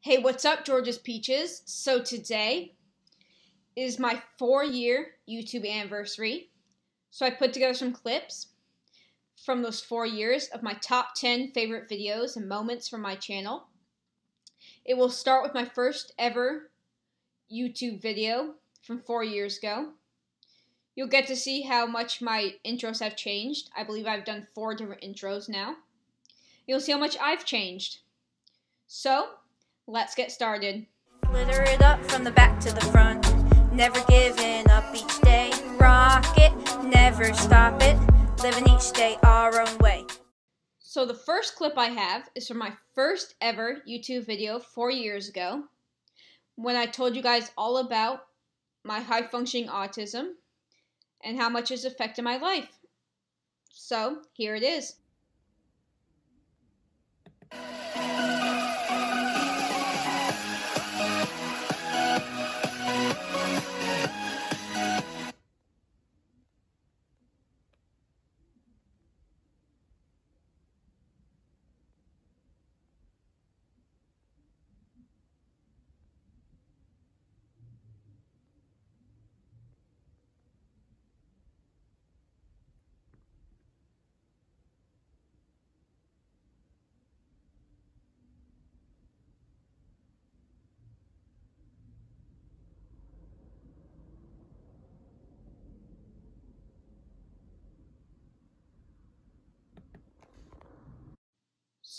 Hey, what's up, Georgia's Peaches? So today is my four year YouTube anniversary. So I put together some clips from those four years of my top 10 favorite videos and moments from my channel. It will start with my first ever YouTube video from four years ago. You'll get to see how much my intros have changed. I believe I've done four different intros now. You'll see how much I've changed. So, let's get started. Glitter it up from the back to the front. Never giving up each day. Rock it, never stop it. Living each day our own way. So, the first clip I have is from my first ever YouTube video four years ago when I told you guys all about my high functioning autism and how much it's affected my life. So, here it is.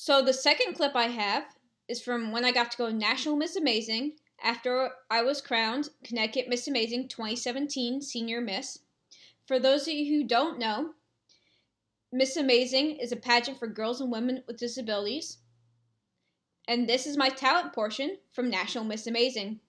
So the second clip I have is from when I got to go National Miss Amazing after I was crowned Connecticut Miss Amazing 2017 Senior Miss. For those of you who don't know, Miss Amazing is a pageant for girls and women with disabilities. And this is my talent portion from National Miss Amazing.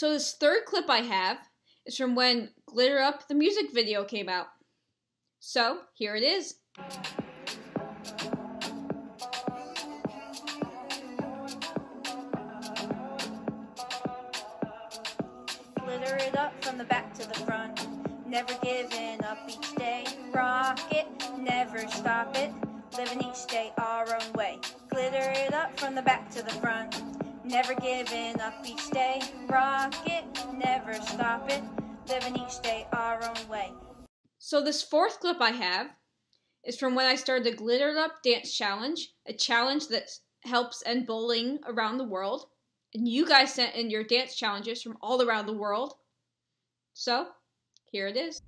So this third clip I have is from when Glitter Up the music video came out. So here it is. Glitter it up from the back to the front. Never giving up each day. Rock it, never stop it. Living each day our own way. Glitter it up from the back to the front. Never giving up each day. Rock it, never stop it. Living each day our own way. So this fourth clip I have is from when I started the Glitter Up Dance Challenge, a challenge that helps end bullying around the world. And you guys sent in your dance challenges from all around the world. So, here it is.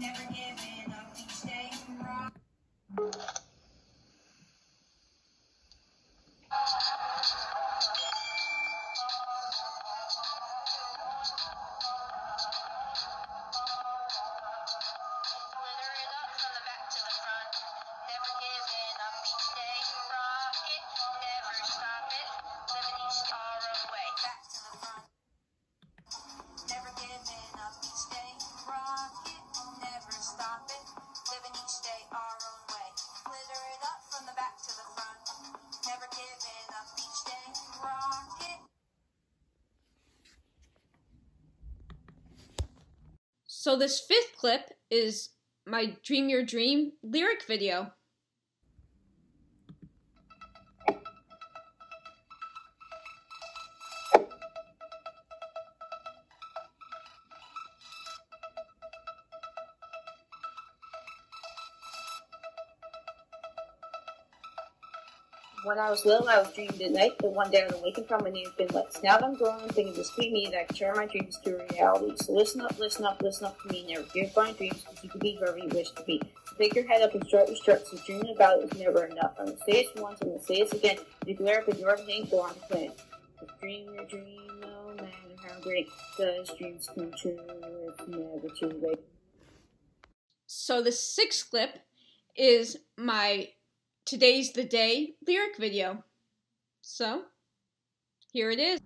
Never giving up each day. So this fifth clip is my Dream Your Dream lyric video. When I was little, I was dreaming at night, but one day I was awakened from name's been lit. Now that I'm grown, I'm thinking this me that I turn my dreams to reality. So listen up, listen up, listen up to me. Never give up on dreams because you can be whoever you wish to be. So pick your head up and strut your struts. So dreaming about it is never enough. I'm gonna say it once, I'm gonna say it again. Declare it, but your everything, go on. Just dream your dream, no matter how great. Does dreams come true? It's never too late. So the sixth clip is my Today's the Day lyric video. So here it is.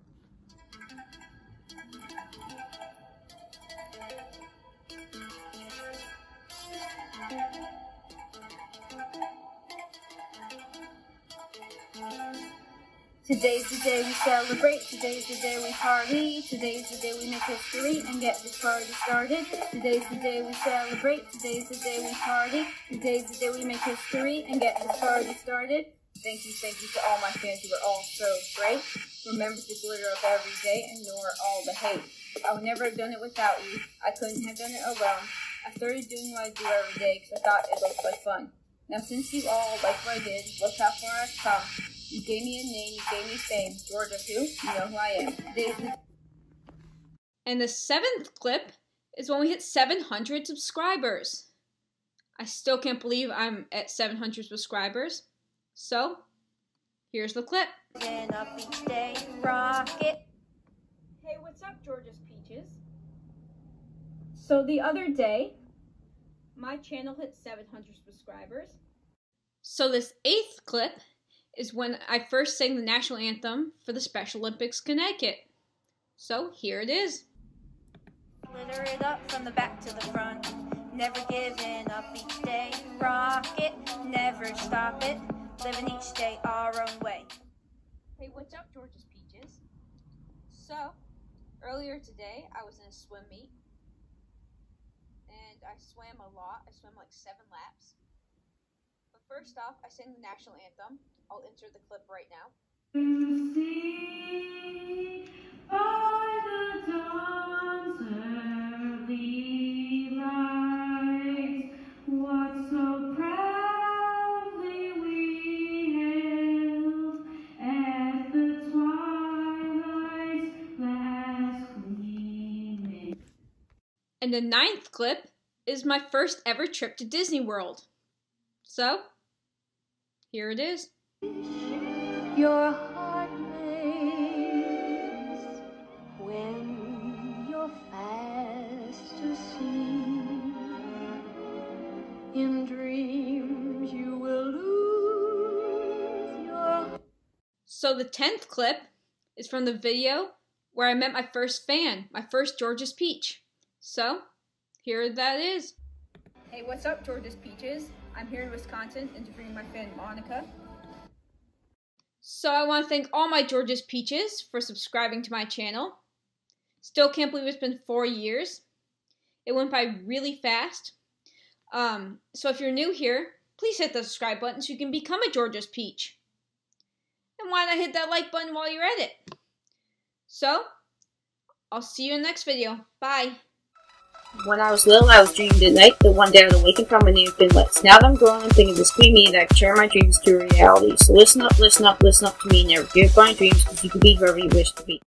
Today's the day we celebrate. Today's the day we party. Today's the day we make history and get this party started. Today's the day we celebrate. Today's the day we party. Today's the day we make history and get this party started. Thank you, thank you to all my fans who are all so great. Remember to glitter up every day and ignore all the hate. I would never have done it without you. I couldn't have done it alone. I started doing what I do every day because I thought it looked like fun. Now since you all like what I did, look how far I've come. You gave me a name, you gave me fame. Georgia who? You know who I am. Today's the And the seventh clip is when we hit 700 subscribers. I still can't believe I'm at 700 subscribers. So, here's the clip. Getting up each day, rock it. Hey, what's up, Georgia's Peaches? So the other day, My channel hit 700 subscribers. So, this eighth clip is when I first sang the national anthem for the Special Olympics Connecticut. So, here it is. glitter it up from the back to the front. Never giving up each day, rock it, never stop it. Living each day our own way. Hey, what's up, Georgia's Peaches? So, earlier today, I was in a swim meet, and I swam a lot. I swam like seven laps. First off, I sing the national anthem. I'll insert the clip right now. And the ninth clip is my first ever trip to Disney World. So, here it is. Your heart makes when you're fast asleep. In dreams you will lose your So, the tenth clip is from the video where I met my first fan, my first Georgia's Peach. So, here that is. Hey, what's up, Georgia's Peaches? I'm here in Wisconsin interviewing my fan Monica. So, I want to thank all my Georgia's Peaches for subscribing to my channel. Still can't believe it's been four years. It went by really fast. Um, so, if you're new here, please hit the subscribe button so you can become a Georgia's Peach. And why not hit that like button while you're at it? So, I'll see you in the next video. Bye. When I was little, I was dreaming at night, but one day I was awakened from a been lit. Now that I'm grown, I'm thinking to sweet me that I can turn my dreams to reality. So listen up, listen up, listen up to me, and never give up your dreams, because you can be whoever you wish to be.